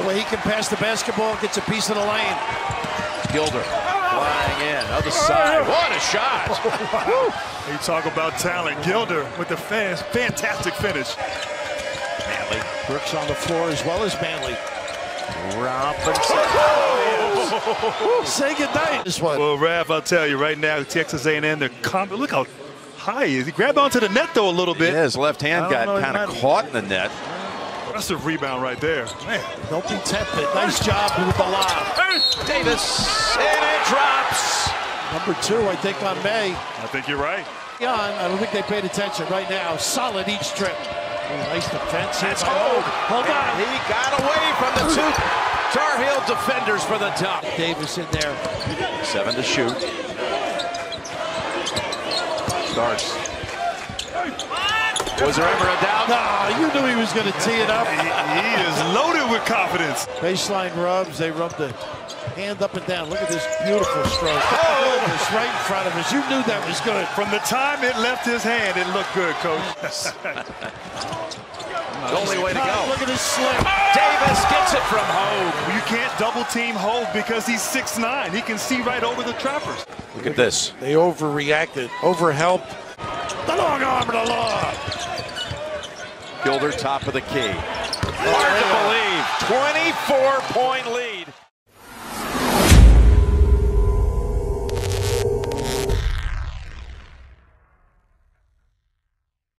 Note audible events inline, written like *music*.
The way he can pass the basketball, gets a piece of the lane. Gilder flying in, other side. What a shot! *laughs* you talk about talent. Gilder with the fans, fantastic finish. Manley. Brooks on the floor as well as Manley. Robinson. *laughs* Say goodnight. This one. Well, Raph, I'll tell you right now, Texas A&M, they're com- look how high he is. He grabbed onto the net though a little bit. Yeah, his left hand got kind of caught in the net. That's a rebound right there. Man. Don't be tempted. Nice job with the lob. Davis, and it drops. Number two, I think, on Maye. I think you're right. On, I don't think they paid attention right now. Solid each trip. Oh, nice defense here That's by hold. Hold on. He got away from the two Tar Heel defenders for the top. Davis in there. Seven to shoot. Starks. Was there ever a doubt? No, you knew he was going to tee it up. He, he is loaded with confidence. Baseline rubs. They rub the hand up and down. Look at this beautiful stroke. Oh, goodness, right in front of us. You knew that was good. From the time it left his hand, it looked good, coach. The only way to go. Look at his slip. Davis gets it from Hogg. you can't double team Hogg because he's 6'9". He can see right over the trappers. Look at this. They overreacted, overhelped. The long arm of the law. Gilder top of the key. Hard to believe. 24 point lead.